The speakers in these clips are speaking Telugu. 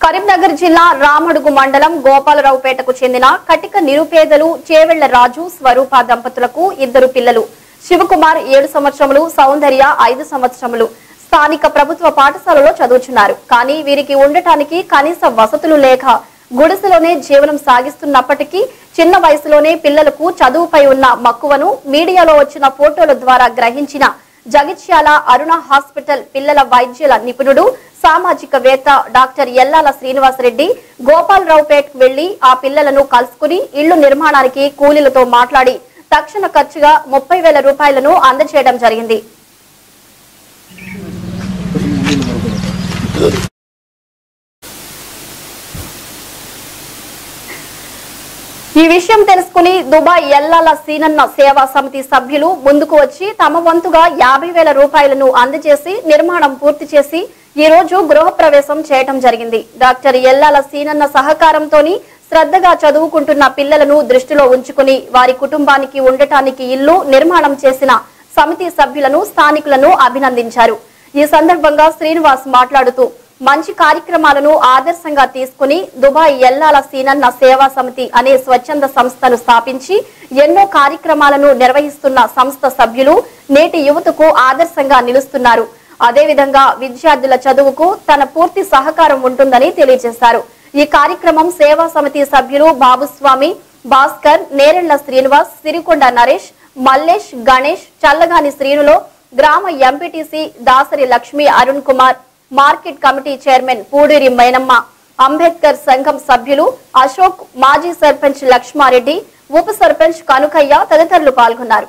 కరీంనగర్ జిల్లా రామడుగు మండలం గోపాలరావుపేటకు చెందిన కటిక నిరుపేదలు చేవెళ్ళ రాజు స్వరూప దంపతులకు ఇద్దరు పిల్లలు. శివకుమార్ ఏడు సంవత్సరములు సౌందర్య ఐదు సంవత్సరములు. స్థానిక ప్రభుత్వ పాఠశాలలో చదువుచున్నారు. కానీ వీరికి ఉండటానికి కనీస వసతులు లేక గుడిసెలోనే జీవనం సాగిస్తున్నప్పటికీ చిన్న వయసులోనే పిల్లలకు చదువుపై ఉన్న మక్కువను మీడియాలో వచ్చిన ఫోటోల ద్వారా గ్రహించిన జగిత్యాల అరుణ హాస్పిటల్ పిల్లల వైద్యుల నిపుణుడు సామాజికవేత్త డాక్టర్ ఎల్లాల శ్రీనివాసరెడ్డి గోపాలరావుపేట్ వెళ్ళి ఆ పిల్లలను కలుసుకుని ఇళ్ళు నిర్మాణానికి కూలీలతో మాట్లాడి తక్షణ ఖర్చుగా ముప్పై వేల రూపాయలను అందజేయడం జరిగింది. విషయం తెలుసుకుని దుబాయ్ ఎల్లాల సీనన్న సేవా సమితి సభ్యులు ముందుకు వచ్చి తమ వంతుగా యాభై వేల రూపాయలను అందజేసి నిర్మాణం పూర్తి చేసి ఈ రోజు గృహప్రవేశం చేయటం జరిగింది. డాక్టర్ ఎల్లాల సీనన్న సహకారంతోని శ్రద్ధగా చదువుకుంటున్న పిల్లలను దృష్టిలో ఉంచుకుని వారి కుటుంబానికి ఉండటానికి ఇల్లు నిర్మాణం చేసిన సమితి సభ్యులను స్థానికులను అభినందించారు. ఈ సందర్భంగా శ్రీనివాస్ మాట్లాడుతూ మంచి కార్యక్రమాలను ఆదర్శంగా తీసుకుని దుబాయ్ ఎల్లాల సీనన్న సేవా సమితి అనే స్వచ్ఛంద సంస్థను స్థాపించి ఎన్నో కార్యక్రమాలను నిర్వహిస్తున్న సంస్థ సభ్యులు నేటి యువతకు ఆదర్శంగా నిలుస్తున్నారు. అదేవిధంగా విద్యార్థుల చదువుకు తన పూర్తి సహకారం ఉంటుందని తెలియజేశారు. ఈ కార్యక్రమం సేవా సమితి సభ్యులు బాబుస్వామి భాస్కర్ నేరెళ్ళ శ్రీనివాస్ సిరికొండ నరేష్ మల్లేష్ గణేష్ చల్లగాని శ్రీనులో గ్రామ MPTC Dasari Lakshmi Arun Kumar market committee chairman Puduri Mainamma Ambedkar సంఘం సభ్యులు అశోక్ మాజీ సర్పంచ్ లక్ష్మారెడ్డి ఉప సర్పంచ్ కనుకయ్య తదితరులు పాల్గొన్నారు.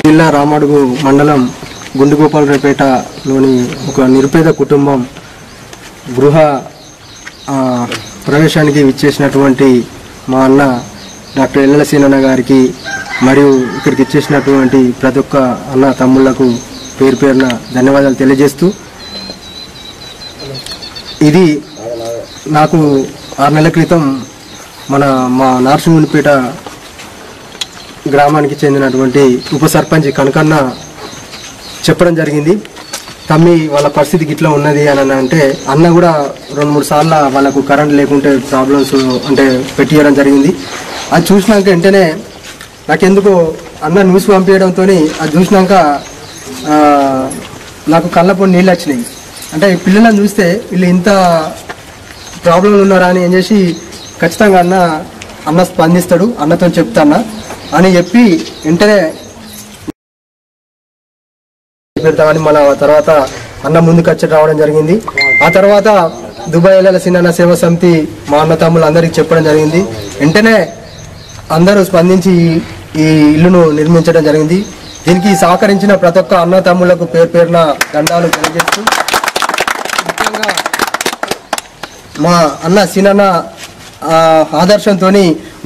జిల్లా రామడుగు మండలం గుండుగోపాలరావుపేటలోని ఒక నిరుపేద కుటుంబం గృహ ప్రవేశానికి విచ్చేసినటువంటి మా అన్న డాక్టర్ ఎల్లల సీనన్న గారికి మరియు ఇక్కడికి ఇచ్చేసినటువంటి ప్రతి ఒక్క అన్న తమ్ముళ్ళకు పేరు పేరున ధన్యవాదాలు తెలియజేస్తూ ఇది నాకు ఆరు నెలల క్రితం మన మా నార్సింగునిపేట గ్రామానికి చెందినటువంటి ఉప సర్పంచ్ కనకన్న చెప్పడం జరిగింది. తమ్మి వాళ్ళ పరిస్థితి గిట్లా ఉన్నది అని అంటే అన్న కూడా రెండు మూడు సార్లు వాళ్ళకు కరెంట్ లేకుంటే ప్రాబ్లమ్స్ అంటే పెట్టియడం జరిగింది. అది చూసినాక వెంటనే నాకెందుకో అన్న న్యూస్ పంపించడంతో అది చూసినాక నాకు కళ్ళపొడి నీళ్ళు వచ్చినాయి. అంటే పిల్లలను చూస్తే వీళ్ళు ఇంత ప్రాబ్లంలు ఉన్నారా అని ఏం చేసి ఖచ్చితంగా అన్న అన్న స్పందిస్తాడు అన్నతో చెప్తాన్న. అని చెప్పి వెంటనే పెడతామని మన తర్వాత అన్న ముందుకు వచ్చి రావడం జరిగింది. ఆ తర్వాత దుబాయ్ వెళ్ళాల సిన్న సేవా సమితి మా అన్న తమ్ములు అందరికి చెప్పడం జరిగింది. వెంటనే అందరూ స్పందించి ఈ- ఈ ఇల్లును నిర్మించడం జరిగింది. దీనికి సహకరించిన ప్రతి ఒక్క అన్న తమ్ములకు పేరు పేరున దండాలు తెలియజేస్తూ ముఖ్యంగా మా అన్న సినన్న ఆదర్శంతో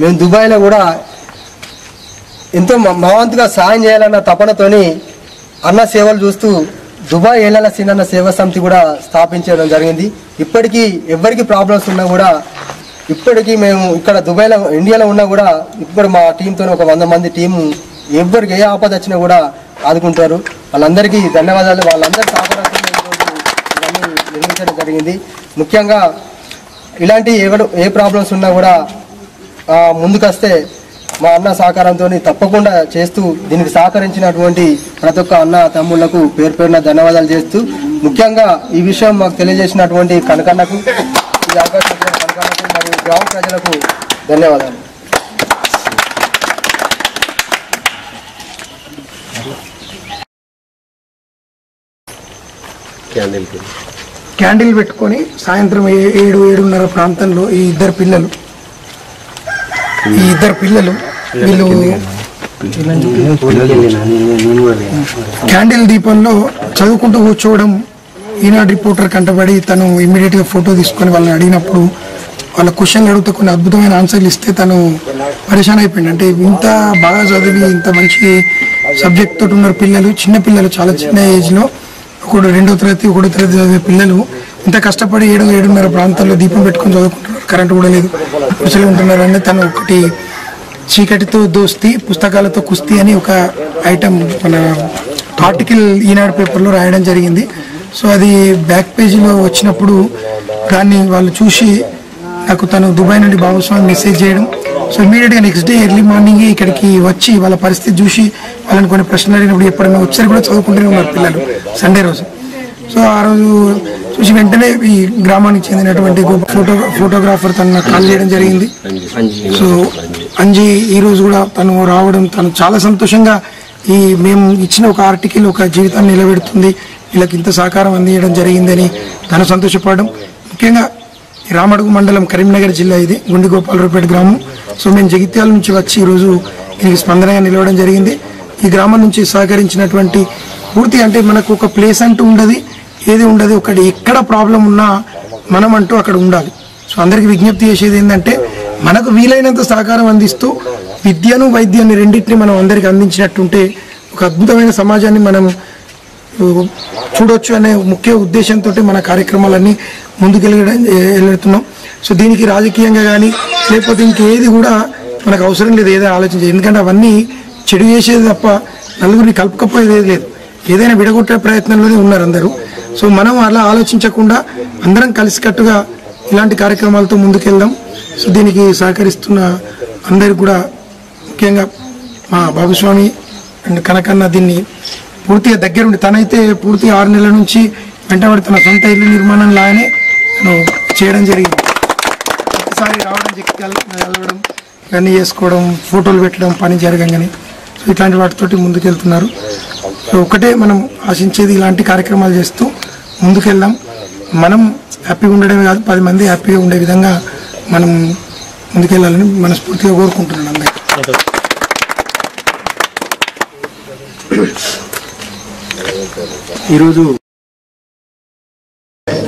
మేము దుబాయ్లో కూడా ఎంతో మావంతుగా సాయం చేయాలన్న తపనతోని అన్న సేవలు చూస్తూ దుబాయ్ ఏళ్ళ సినన్న సేవా సమితి కూడా స్థాపించడం జరిగింది. ఇప్పటికీ ఎవరికి ప్రాబ్లమ్స్ ఉన్నా కూడా ఇప్పటికీ మేము ఇక్కడ దుబాయ్లో ఇండియాలో ఉన్నా కూడా ఇప్పుడు మా టీంతో ఒక వంద మంది టీము ఎవరికి ఏ ఆపద వచ్చినా కూడా ఆదుకుంటారు. వాళ్ళందరికీ ధన్యవాదాలు. వాళ్ళందరి సహకారంతో నిర్మించడం జరిగింది. ముఖ్యంగా ఇలాంటి ఏ ప్రాబ్లమ్స్ ఉన్నా కూడా ముందుకొస్తే మా అన్న సహకారంతో తప్పకుండా చేస్తూ దీనికి సహకరించినటువంటి ప్రతి ఒక్క అన్న తమ్ముళ్ళకు పేరు పేరున ధన్యవాదాలు చేస్తూ ముఖ్యంగా ఈ విషయం మాకు తెలియజేసినటువంటి కనకన్నకు ఈ అవకాశం కనకన్నకు మరియు గ్రామ ప్రజలకు ధన్యవాదాలు. క్యాండిల్ క్యాండిల్ పెట్టుకొని సాయంత్రం ఏ- ఏడు ఏడున్నర ప్రాంతంలో ఈ ఇద్దరు పిల్లలు. ఈ ఇద్దరు పిల్లలు వీళ్ళు క్యాండిల్ దీపంలో చదువుకుంటూ కూర్చోవడం ఈనాడు రిపోర్టర్ కంటబడి తను ఇమ్మీడియట్గా ఫోటో తీసుకొని వాళ్ళని అడిగినప్పుడు వాళ్ళ క్వశ్చన్లు అడిగితే కొన్ని అద్భుతమైన ఆన్సర్లు ఇస్తే తను పరేషాన్ అయిపోయింది. అంటే ఇంత బాగా చదివి ఇంత మంచి సబ్జెక్ట్ తోటి ఉన్నారు పిల్లలు చిన్న పిల్లలు చాలా చిన్న ఏజ్లో ఒకడు రెండో తరగతి ఒకటో తరగతి చదివే పిల్లలు ఇంత కష్టపడి ఏడు ఏడున్నర ప్రాంతాల్లో దీపం పెట్టుకొని చదువుకుంటున్నారు. కరెంట్ కూడా లేదు. కుర్చీలో ఉంటున్నారు తను ఒకటి చీకటితో దోస్తి పుస్తకాలతో కుస్తీ అని ఒక ఐటమ్ మన ఆర్టికల్ ఈనాడు పేపర్లో రాయడం జరిగింది. సో అది బ్యాక్ పేజీలో వచ్చినప్పుడు దాన్ని వాళ్ళు చూసి నాకు తను దుబాయ్ నుండి భాగస్వామి మెసేజ్ చేయడం. సో ఇమీడియట్గా నెక్స్ట్ డే ఎర్లీ మార్నింగ్ ఇక్కడికి వచ్చి వాళ్ళ పరిస్థితి చూసి వాళ్ళని కొన్ని ప్రశ్నలు అడిగినప్పుడు ఎప్పుడైనా వచ్చారు కూడా చదువుకుంటూనే ఉన్నారు పిల్లలు సండే రోజు. సో ఆ రోజు చూసి వెంటనే ఈ గ్రామానికి చెందినటువంటి గొప్ప ఫోటో ఫోటోగ్రాఫర్ తను నాకు కాల్ చేయడం జరిగింది. సో అంజీ ఈ రోజు కూడా తను రావడం తను చాలా సంతోషంగా ఈ మేము ఇచ్చిన ఒక ఆర్టికల్ ఒక జీవితాన్ని నిలబెడుతుంది. వీళ్ళకి ఇంత సహకారం అందించడం జరిగిందని తను సంతోషపడడం. ముఖ్యంగా ఈ రామడుగు మండలం కరీంనగర్ జిల్లా ఇది గుండి గోపాలరావుపేట గ్రామం. సో మేము జగిత్యాల నుంచి వచ్చి ఈరోజు దీనికి స్పందనగా నిలవడం జరిగింది. ఈ గ్రామం నుంచి సహకరించినటువంటి పూర్తి అంటే మనకు ఒక ప్లేస్ అంటూ ఉండదు. ఏది ఉండదు. ఒకటి ఎక్కడ ప్రాబ్లం ఉన్నా మనం అంటూ అక్కడ ఉండాలి. సో అందరికి విజ్ఞప్తి చేసేది ఏంటంటే మనకు వీలైనంత సహకారం అందిస్తూ విద్యను వైద్యాన్ని రెండింటిని మనం అందరికి అందించినట్టుంటే ఒక అద్భుతమైన సమాజాన్ని మనం చూడొచ్చు అనే ముఖ్య ఉద్దేశంతో మన కార్యక్రమాలన్నీ ముందుకెళ్ళడం వెళ్తున్నాం సో దీనికి రాజకీయంగా కానీ లేకపోతే ఇంకేది కూడా మనకు అవసరం లేదు. ఏదో ఆలోచించే ఎందుకంటే అవన్నీ చెడు చేసేది తప్ప నలుగురిని కలుపుకపోయేది లేదు. ఏదైనా విడగొట్టే ప్రయత్నంలోనే ఉన్నారు అందరూ. సో మనం అలా ఆలోచించకుండా అందరం కలిసికట్టుగా ఇలాంటి కార్యక్రమాలతో ముందుకెళ్దాం. సో దీనికి సహకరిస్తున్న అందరికి కూడా ముఖ్యంగా మా బాబుస్వామి అండ్ కనకన్న దీన్ని పూర్తిగా దగ్గరుండి తనైతే పూర్తిగా ఆరు నెలల నుంచి వెంటబడి తన సొంత ఇల్లు నిర్మాణం లాగానే తను చేయడం జరిగింది. ఒకసారి రావడం జగిత్యాల వెళ్ళడం ఇవన్నీ చేసుకోవడం ఫోటోలు పెట్టడం పని జరగంగానే సో ఇట్లాంటి వాటితోటి ముందుకెళ్తున్నారు. సో ఒకటే మనం ఆశించేది ఇలాంటి కార్యక్రమాలు చేస్తూ ముందుకెళ్దాం. మనం హ్యాపీగా ఉండడమే కాదు పది మంది హ్యాపీగా ఉండే విధంగా మనం ముందుకెళ్ళాలని మనస్ఫూర్తిగా కోరుకుంటున్నాను అందరికీ. ఈరోజు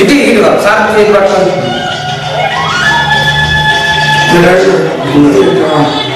Jadi ini loh, saat ini 现在是嗯们，吧？